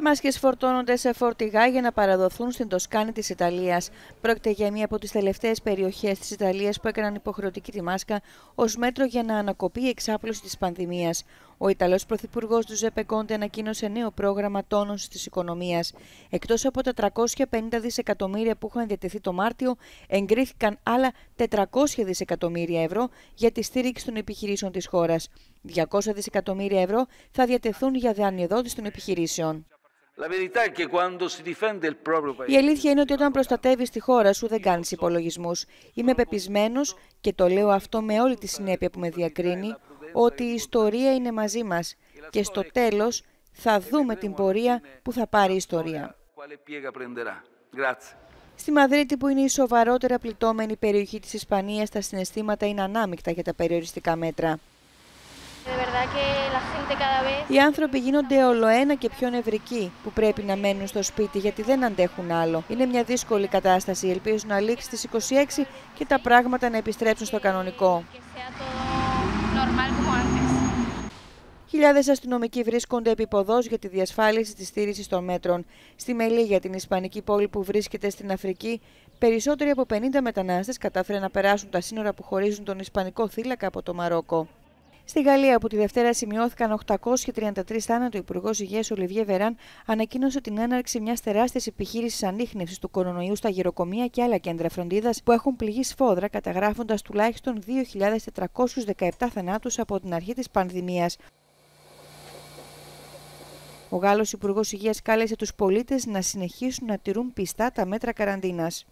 Μάσκες φορτώνονται σε φορτηγά για να παραδοθούν στην Τοσκάνη της Ιταλίας. Πρόκειται για μία από τις τελευταίες περιοχές της Ιταλίας που έκαναν υποχρεωτική τη μάσκα ως μέτρο για να ανακοπεί η εξάπλωση της πανδημίας. Ο Ιταλός Πρωθυπουργός του Ζεπε Κόντε ανακοίνωσε νέο πρόγραμμα τόνωσης της οικονομίας. Εκτός από τα 350 δισεκατομμύρια που είχαν διατεθεί το Μάρτιο, εγκρίθηκαν άλλα 400 δισεκατομμύρια ευρώ για τη στήριξη των επιχειρήσεων της χώρας. 200 δισεκατομμύρια ευρώ θα διατεθούν για δανειοδότηση των επιχειρήσεων. Η αλήθεια είναι ότι όταν προστατεύεις τη χώρα σου δεν κάνεις υπολογισμούς. Είμαι πεπισμένος και το λέω αυτό με όλη τη συνέπεια που με διακρίνει, ότι η ιστορία είναι μαζί μας και στο τέλος θα δούμε την πορεία που θα πάρει η ιστορία. Στη Μαδρίτη, που είναι η σοβαρότερα πληττόμενη περιοχή της Ισπανίας, τα συναισθήματα είναι ανάμεικτα για τα περιοριστικά μέτρα. Οι άνθρωποι γίνονται ολοένα και πιο νευρικοί που πρέπει να μένουν στο σπίτι γιατί δεν αντέχουν άλλο. Είναι μια δύσκολη κατάσταση. Ελπίζουν να λήξει στις 26 και τα πράγματα να επιστρέψουν στο κανονικό. Χιλιάδες αστυνομικοί βρίσκονται επί για τη διασφάλιση της στήριξη των μέτρων. Στη Μελίγια, την Ισπανική πόλη που βρίσκεται στην Αφρική, περισσότεροι από 50 μετανάστες κατάφεραν να περάσουν τα σύνορα που χωρίζουν τον Ισπανικό θύλακα από το Μαρόκο. Στη Γαλλία, από τη Δευτέρα σημειώθηκαν 833 θάνατοι, ο Υπουργός Υγείας Ολιβιέ Βεράν ανακοίνωσε την έναρξη μιας τεράστιας επιχείρησης ανείχνευσης του κορονοϊού στα γεροκομεία και άλλα κέντρα φροντίδας που έχουν πληγεί σφόδρα, καταγράφοντας τουλάχιστον 2.417 θανάτους από την αρχή της πανδημίας. Ο Γάλλος Υπουργός Υγείας κάλεσε τους πολίτες να συνεχίσουν να τηρούν πιστά τα μέτρα καραντίνας.